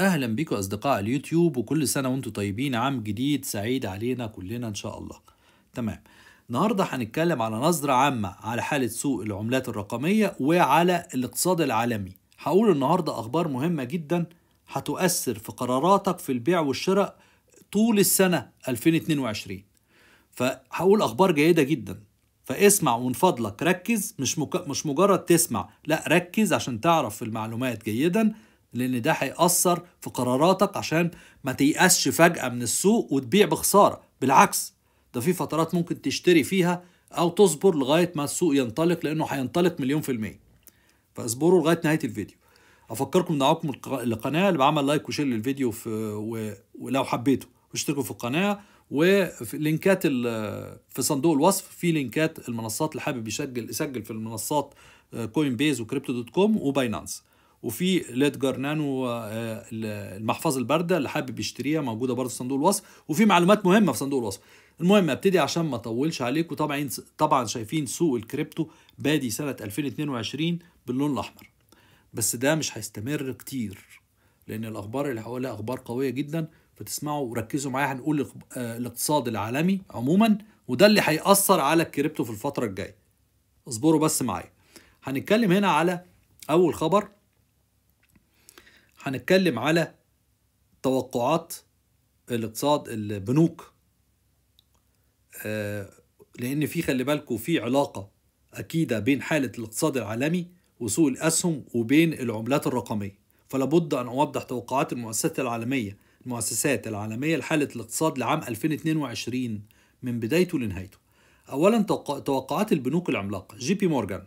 أهلا بيكم أصدقاء اليوتيوب وكل سنة وأنتم طيبين عام جديد سعيد علينا كلنا إن شاء الله. تمام. النهارده هنتكلم على نظرة عامة على حالة سوق العملات الرقمية وعلى الاقتصاد العالمي. هقول النهارده أخبار مهمة جدا هتؤثر في قراراتك في البيع والشراء طول السنة 2022 فهقول أخبار جيدة جدا. فاسمع ومن فضلك ركز مش مك... مش مجرد تسمع لا ركز عشان تعرف المعلومات جيدا. لأن ده هيأثر في قراراتك عشان ما تيأسش فجأة من السوق وتبيع بخسارة. بالعكس ده في فترات ممكن تشتري فيها أو تصبر لغاية ما السوق ينطلق لأنه هينطلق مليون في المية. فاصبروا لغاية نهاية الفيديو. أفكركم دعوكم القناة اللي بعمل like و share للفيديو في و... ولو حبيتوا. اشتركوا في القناة وفي link ات في صندوق الوصف. في link ات المنصات اللي حابب يسجل يسجل في المنصات Coinbase و Crypto.com و Binance. وفي Ledger Nano المحفظه البارده اللي حابب يشتريها موجوده برضه في صندوق الوصف. وفي معلومات مهمة في صندوق الوصف. المهم ابتدي عشان ما اطولش عليكم طبعا طبعا شايفين سوق الكريبتو بادي سنة 2022 باللون الأحمر. بس ده مش هيستمر كتير لأن الأخبار اللي هقولها أخبار قوية جدا. فتسمعوا وركزوا معايا هنقول الاقتصاد العالمي عموما. وده اللي هيأثر على الكريبتو في الفترة الجاية. اصبروا بس معايا. هنتكلم هنا على أول خبر. هنتكلم على توقعات الاقتصاد البنوك. آه لأن في خلي بالكم في علاقة أكيدة بين حالة الاقتصاد العالمي وسوق الأسهم وبين العملات الرقمية. فلابد أن أوضح توقعات المؤسسات العالمية المؤسسات العالمية لحالة الاقتصاد لعام 2022 من بدايته لنهايته. اولا توقعات البنوك العملاقة. جي بي مورجان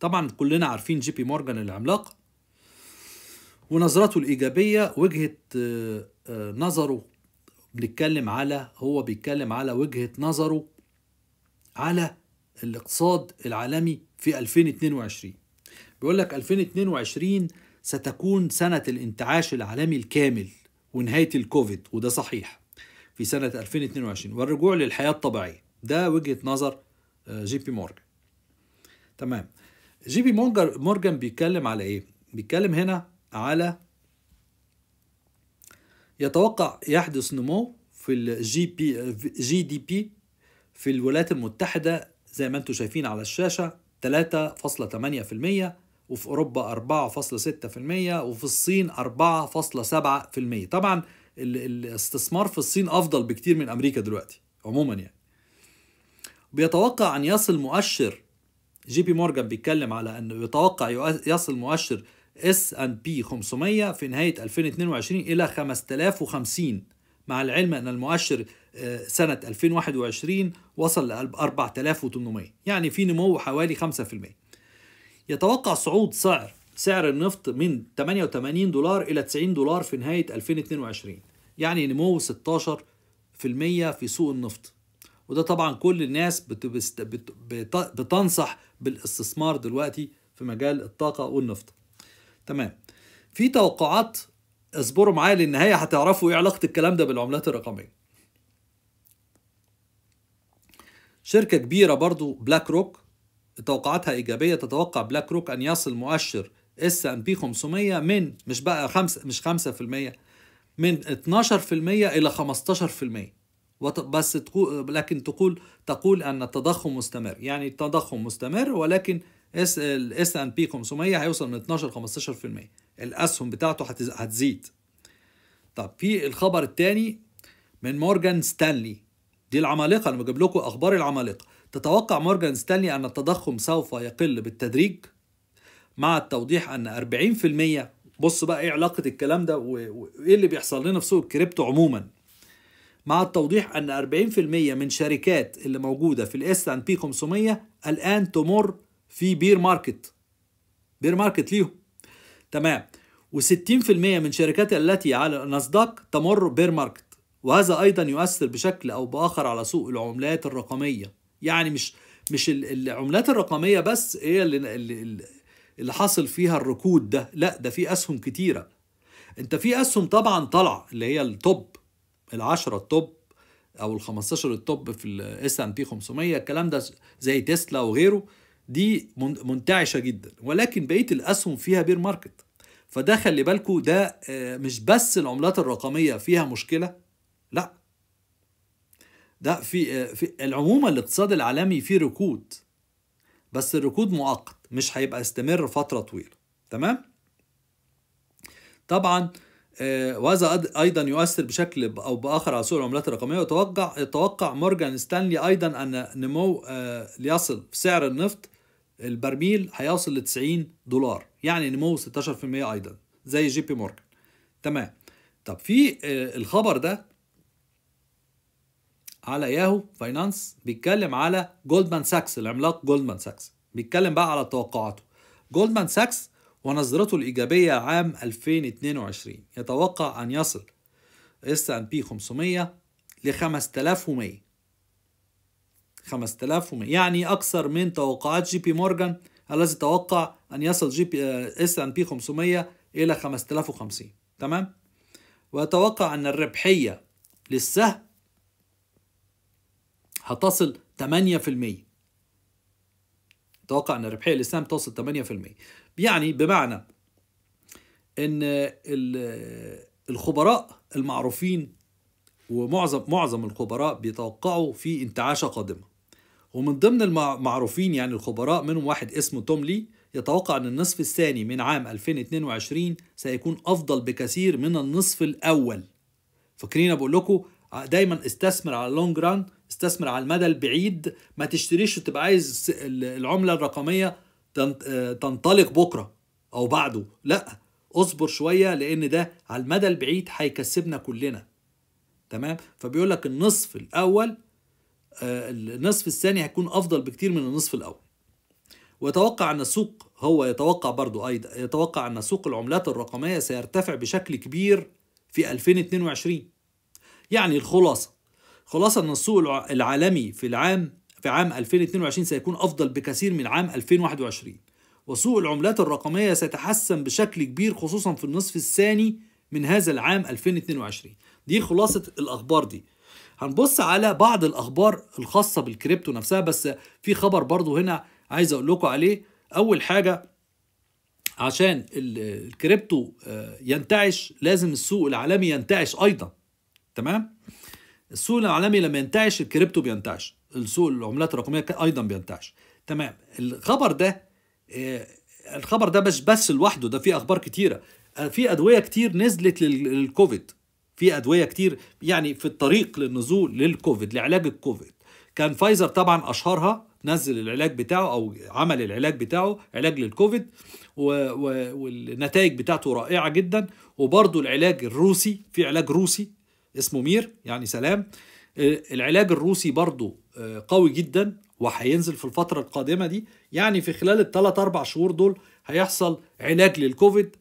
طبعا كلنا عارفين جي بي مورجان العملاق. ونظرته الإيجابية وجهة نظره. بنتكلم على هو بيتكلم على وجهة نظره على الاقتصاد العالمي في 2022 بيقول لك 2022 ستكون سنة الانتعاش العالمي الكامل ونهاية الكوفيد وده صحيح في سنة 2022 والرجوع للحياة الطبيعية ده وجهة نظر جي بي مورجان. تمام. جي بي مورجان بيتكلم على إيه؟ بيتكلم هنا على يتوقع يحدث نمو في ال GP GDP في الولايات المتحدة زي ما أنتم شايفين على الشاشة 3.8% وفي أوروبا 4.6% وفي الصين 4.7% طبعا الاستثمار في الصين أفضل بكتير من أمريكا دلوقتي عموما يعني. بيتوقع أن يصل مؤشر جي بي مورجان بيتكلم على أنه يتوقع يصل مؤشر S&P 500 في نهاية 2022 إلى 5050 مع العلم أن المؤشر سنة 2021 وصل ل 4800 يعني في نمو حوالي 5% يتوقع صعود سعر سعر النفط من 88 دولار إلى 90 دولار في نهاية 2022 يعني نمو 16% في سوق النفط. وده طبعا كل الناس بتنصح بالإستثمار دلوقتي في مجال الطاقة والنفط. تمام. في توقعات اصبروا معايا للنهاية هتعرفوا إيه علاقة الكلام ده بالعملات الرقمية. شركة كبيرة برضو بلاك روك توقعاتها إيجابية تتوقع بلاك روك أن يصل مؤشر S&P 500 من مش بقى خمسة مش 5% من 12% إلى 15% بس تقول لكن تقول تقول أن التضخم مستمر. يعني التضخم مستمر ولكن اس ال S&P 500 هيوصل من 12 ل 15% الأسهم بتاعته هتزيد. طب في الخبر الثاني من مورجان ستانلي. دي العمالقة أنا بجيب لكم أخبار العمالقة. تتوقع مورجان ستانلي أن التضخم سوف يقل بالتدريج؟ مع التوضيح أن 40% بص بقى إيه علاقة الكلام ده وايه اللي بيحصل لنا في سوق الكريبتو عموما. مع التوضيح أن 40% من شركات اللي موجودة في ال S&P 500 الآن تمر في bear market bear market ليهم. تمام. و60% من شركات التي على ناسداك تمر bear market وهذا أيضا يؤثر بشكل أو بآخر على سوق العملات الرقمية. يعني مش مش العملات الرقمية بس هي اللي اللي, اللي حاصل فيها الركود ده. لا ده في أسهم كتيرة. أنت في أسهم طبعا طالعه اللي هي ال top العشرة ال top أو ال 15 ال top في ال S&P 500 الكلام ده زي تسلا وغيره. دي منتعشة جدا ولكن بقية الأسهم فيها bear market فده خلي بالكوا ده آه، مش بس العملات الرقمية فيها مشكلة لا. ده في آه، في العموم الاقتصاد العالمي فيه ركود بس الركود مؤقت مش هيبقى يستمر فترة طويلة. تمام؟ طبعا آه، وهذا أيضا يؤثر بشكل أو بآخر على سوق العملات الرقمية. ويتوقع يتوقع مورجان ستانلي أيضا أن نمو ليصل في سعر النفط البرميل هيوصل ل 90 دولار يعني نمو 16% أيضا زي جي بي مورجان. تمام. طب في آه، الخبر ده على ياهو فاينانس بيتكلم على جولدمان ساكس العملاق جولدمان ساكس. بيتكلم بقى على توقعاته. جولدمان ساكس ونظرته الإيجابية عام 2022 يتوقع أن يصل S&P 500 ل 5100 5100 يعني أكثر من توقعات جي بي مورجان الذي توقع أن يصل جي بي S&P 500 إلى 5050 تمام؟ ويتوقع أن الربحية للسهم هتصل 8% توقع أن الربحية للسهم توصل 8% يعني بمعنى إن ال- الخبراء المعروفين ومعظم معظم الخبراء بيتوقعوا في انتعاشة قادمة. ومن ضمن المعروفين يعني الخبراء منهم واحد اسمه توم لي يتوقع إن النصف الثاني من عام 2022 سيكون أفضل بكثير من النصف الأول. فاكرين بقول لكم دايما استثمر على اللونج ران استثمر على المدى البعيد ما تشتريش وتبقى عايز العملة الرقمية تنط- آه، تنطلق بكرة أو بعده. لأ اصبر شوية لأن ده على المدى البعيد هيكسبنا كلنا. تمام؟ فبيقول لك النصف الأول آه، النصف الثاني هيكون أفضل بكتير من النصف الأول. ويتوقع أن السوق هو يتوقع برضو أيضا يتوقع أن سوق العملات الرقمية سيرتفع بشكل كبير في 2022 يعني الخلاصة خلاصة أن السوق الع- العالمي في العام في عام 2022 سيكون أفضل بكثير من عام 2021 وسوق العملات الرقمية سيتحسن بشكل كبير خصوصا في النصف الثاني من هذا العام 2022 دي خلاصة الأخبار دي. هنبص على بعض الأخبار الخاصة بالكريبتو نفسها بس في خبر برضو هنا عايز أقول لكم عليه. أول حاجة عشان ال- الكريبتو آه، ينتعش لازم السوق العالمي ينتعش أيضا تمام؟ السوق العالمي لما ينتعش الكريبتو بينتعش السوق العملات الرقمية أيضا بينتعش تمام؟ الخبر ده آه، الخبر ده مش بس لوحده ده في أخبار كتيرة آه، في أدوية كتير نزلت لل- للكوفيد. في أدوية كتير يعني في الطريق للنزول للكوفيد لعلاج الكوفيد. كان فايزر طبعا أشهرها نزل العلاج بتاعه أو عمل العلاج بتاعه علاج للكوفيد. والنتائج بتاعته رائعة جدا. وبرضه العلاج الروسي في علاج روسي اسمه مير يعني سلام. آه، العلاج الروسي برضه آه، قوي جدا وهينزل في الفترة القادمة دي. يعني في خلال الثلاث أربع شهور دول هيحصل علاج للكوفيد.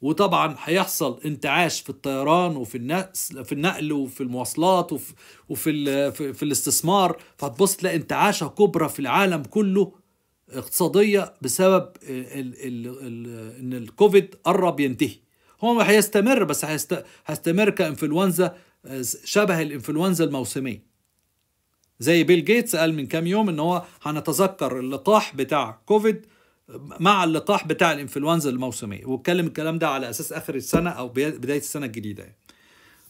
وطبعا هيحصل انتعاش في الطيران وفي النقل في النقل وفي المواصلات وفي وفي في, الاستثمار. فهتبص تلاقي انتعاشة كبرى في العالم كله اقتصادية بسبب ال ال ال إن الكوفيد قرب ينتهي. هو هيستمر بس هيست- هيستمر كإنفلونزا شبه الإنفلونزا الموسمية. زي بيل جيتس قال من كام يوم إن هو هنتذكر اللقاح بتاع كوفيد مع اللقاح بتاع الإنفلونزا الموسمية واتكلم الكلام ده على أساس آخر السنة أو بدايه السنة الجديدة يعني.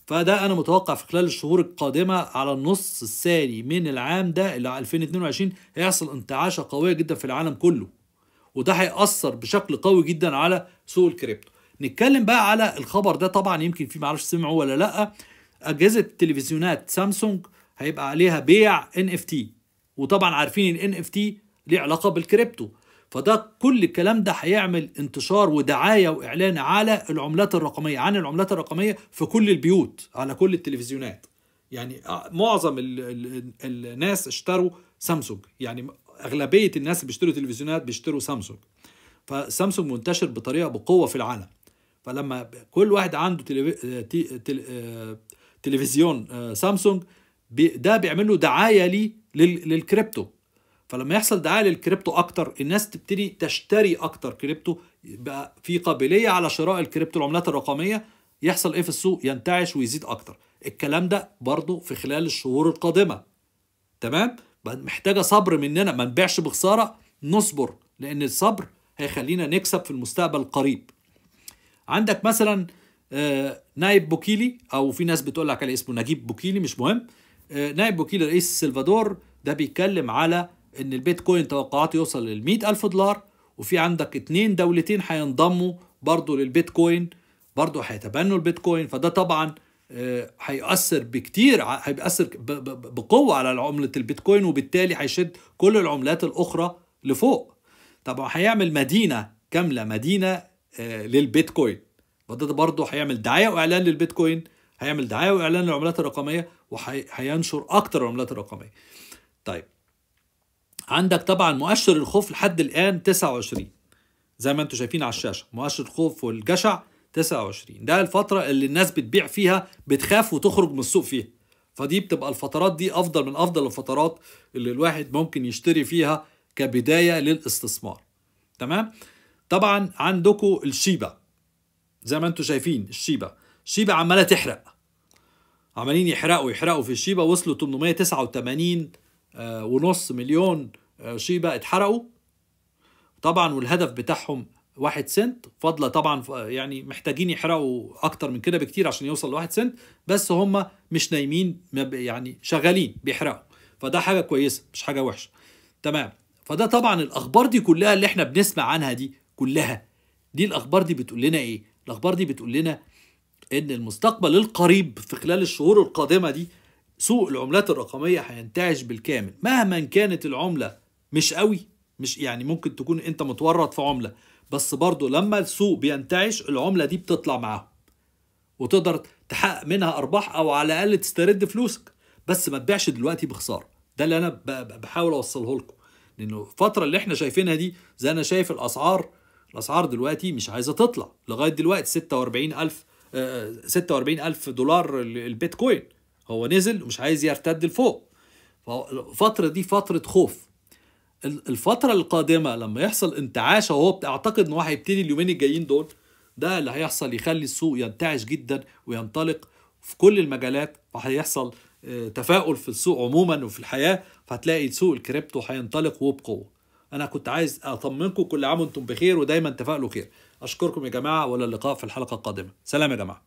فده أنا متوقع في خلال الشهور القادمة على النص الثاني من العام ده اللي 2022 هيحصل انتعاشة قوية جدا في العالم كله. وده هيأثر بشكل قوي جدا على سوق الكريبتو. نتكلم بقى على الخبر ده طبعا يمكن في معرفش سمعوا ولا لأ. أجهزة تلفزيونات سامسونج هيبقى عليها بيع NFT. وطبعا عارفين ال NFT ليه علاقة بالكريبتو. فده كل الكلام ده هيعمل انتشار ودعاية وإعلان على العملات الرقمية عن العملات الرقمية في كل البيوت على كل التلفزيونات يعني معظم ال ال الناس اشتروا سامسونج يعني أغلبية الناس اللي بيشتروا تلفزيونات بيشتروا سامسونج فسامسونج منتشر بطريقة بقوة في العالم فلما كل واحد عنده. تل... آه، تلفزيون آه، سامسونج. ده بيعمل له دعاية ليه لل... للكريبتو فلما يحصل دعاية للكريبتو أكتر الناس تبتدي تشتري أكتر كريبتو بقى في قابلية على شراء الكريبتو العملات الرقمية يحصل إيه في السوق؟ ينتعش ويزيد أكتر. الكلام ده برضو في خلال الشهور القادمة. تمام؟ محتاجة صبر مننا ما نبيعش بخسارة نصبر لأن الصبر هيخلينا نكسب في المستقبل القريب عندك مثلا آه، نايب بوكيلي أو في ناس بتقول لك على اسمه نجيب بوكيلي مش مهم. آه، نايب بوكيلي رئيس سلفادور ده بيتكلم على إن البيتكوين توقعاته يوصل لل ألف دولار وفي عندك اتنين دولتين هينضموا برضو للبيتكوين برضو هيتبنوا البيتكوين. فده طبعا آه، هيأثر بكتير هيأثر بقوة على عملة البيتكوين وبالتالي هيشد كل العملات الأخرى لفوق. طبعا هيعمل مدينة كاملة مدينة آه، للبيتكوين. فده برضه هيعمل دعاية وإعلان للبيتكوين هيعمل دعاية وإعلان للعملات الرقمية وهينشر أكتر العملات الرقمية. طيب عندك طبعا مؤشر الخوف لحد الآن 29 زي ما أنتم شايفين على الشاشة مؤشر الخوف والجشع 29 ده الفترة اللي الناس بتبيع فيها بتخاف وتخرج من السوق فيها. فدي بتبقى الفترات دي أفضل من أفضل الفترات اللي الواحد ممكن يشتري فيها كبداية للاستثمار. تمام؟ طبعا عندكم الشيبة. زي ما أنتم شايفين الشيبة. الشيبة عمالة تحرق. عمالين يحرقوا يحرقوا في الشيبة. وصلوا 889 آه، ونص مليون آه، شيبة اتحرقوا. طبعا والهدف بتاعهم واحد سنت. فاضله طبعا يعني محتاجين يحرقوا أكتر من كده بكتير عشان يوصل لواحد سنت. بس هم مش نايمين يعني شغالين بيحرقوا. فده حاجة كويسة مش حاجة وحشة. تمام. فده طبعا الأخبار دي كلها اللي إحنا بنسمع عنها دي كلها. دي الأخبار دي بتقول لنا إيه؟ الأخبار دي بتقول لنا إن المستقبل القريب في خلال الشهور القادمة دي سوق العملات الرقمية هينتعش بالكامل. مهما كانت العملة مش قوي مش يعني ممكن تكون انت متورط في عملة بس برضه لما السوق بينتعش العملة دي بتطلع معاهم. وتقدر تحقق منها أرباح أو على الأقل تسترد فلوسك. بس ما تبيعش دلوقتي بخسارة. ده اللي ب- بحاول أوصله لكم. لأنه الفترة اللي إحنا شايفينها دي زي أنا شايف الأسعار الأسعار دلوقتي مش عايزة تطلع. لغاية دلوقتي 46000 آه، 46000 دولار ال- البيتكوين. هو نزل ومش عايز يرتد لفوق. فالفتره دي فترة خوف. ال- الفترة القادمة لما يحصل انتعاش وهو بتعتقد ان هو هيبتدي اليومين الجايين دول ده اللي هيحصل يخلي السوق ينتعش جدا وينطلق في كل المجالات وهيحصل آه، تفاؤل في السوق عموما وفي الحياة فهتلاقي سوق الكريبتو هينطلق وبقوة أنا كنت عايز أطمنكم كل عام وأنتم بخير ودايما تفائلوا خير. أشكركم يا جماعة ولا اللقاء في الحلقة القادمة. سلام يا جماعة.